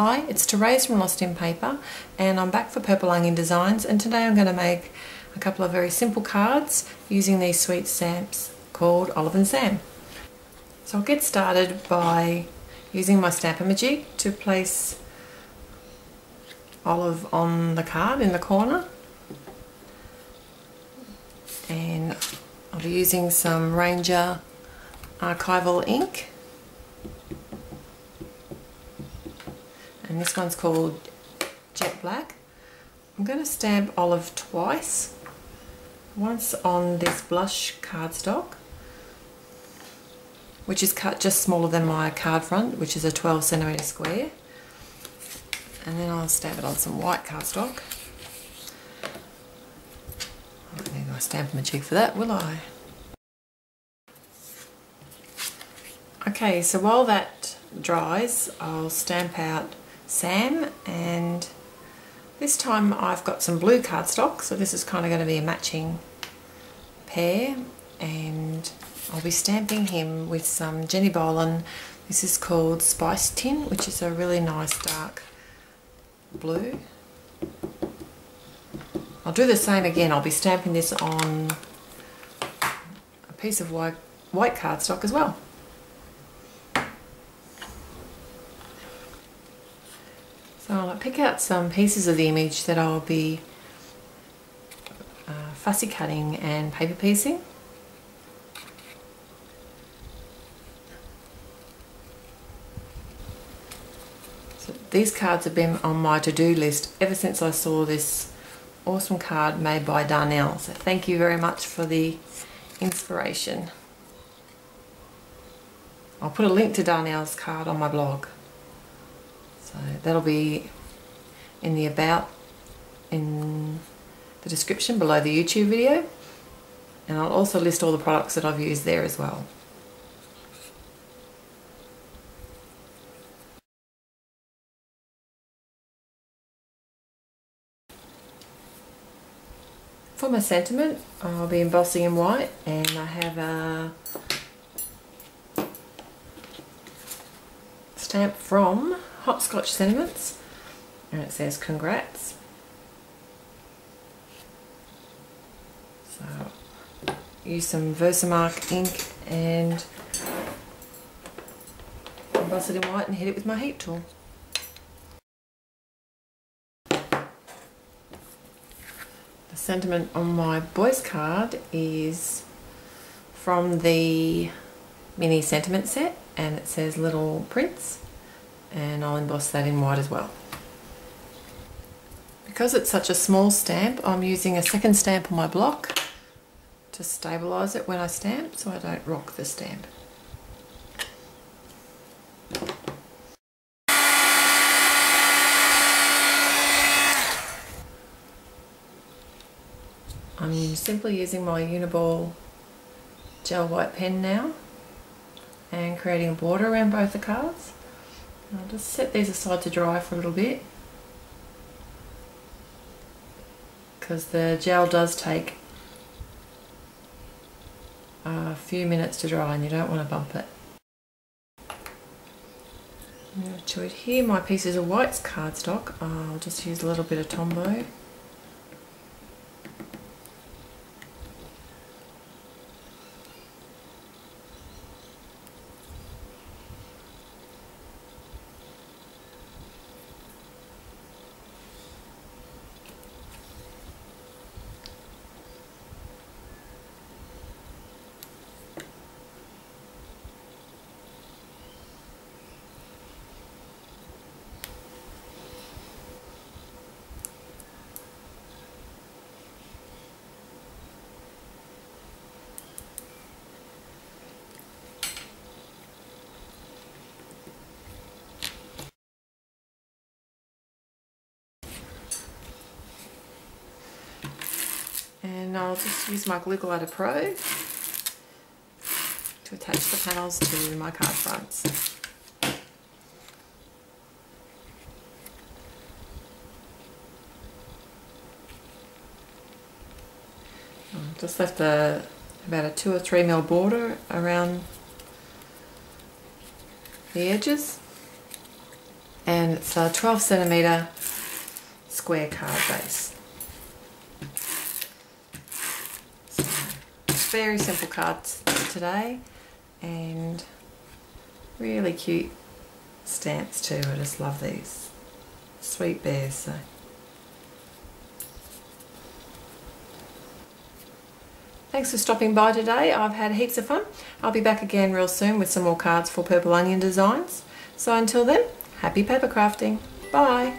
Hi, it's Therese from Lost in Paper and I'm back for Purple Onion Designs and today I'm going to make a couple of very simple cards using these sweet stamps called Olive and Sam. So I'll get started by using my Stamp-A-Majig to place Olive on the card in the corner and I'll be using some Ranger archival ink this one's called Jet Black. I'm going to stamp olive twice, once on this blush cardstock which is cut just smaller than my card front which is a 12 centimeter square and then I'll stamp it on some white cardstock. Oh, I need my Stamp-A-Majig for that, will I? Okay, so while that dries, I'll stamp out Sam and this time I've got some blue cardstock so this is kind of going to be a matching pair and I'll be stamping him with some Jenni Bowlin. This is called Spice Tin which is a really nice dark blue. I'll do the same again. I'll be stamping this on a piece of white, white cardstock as well So I'll pick out some pieces of the image that I'll be uh, fussy cutting and paper piecing. So these cards have been on my to-do list ever since I saw this awesome card made by Darnell. So thank you very much for the inspiration. I'll put a link to Darnell's card on my blog. So that'll be in the about in the description below the YouTube video and I'll also list all the products that I've used there as well. For my sentiment, I'll be embossing in white and I have a stamp from Hopscotch Sentiments and it says congrats. So use some Versamark ink and emboss it in white and hit it with my heat tool. The sentiment on my boys card is from the mini sentiment set and it says little prince and I'll emboss that in white as well. Because it's such a small stamp, I'm using a second stamp on my block to stabilise it when I stamp so I don't rock the stamp. I'm simply using my Uniball gel white pen now and creating a border around both the cards. I'll just set these aside to dry for a little bit. Because the gel does take a few minutes to dry and you don't want to bump it. To adhere my pieces of whites cardstock, I'll just use a little bit of Tombow and I'll just use my Glue Glider Pro to attach the panels to my card fronts. Just left a about a two or three mil border around the edges. and it's a 12 centimetre square card base. So, very simple cards today and really cute stamps too. I just love these. Sweet bears. So. Thanks for stopping by today. I've had heaps of fun. I'll be back again real soon with some more cards for Purple Onion Designs. So until then, happy paper crafting. Bye.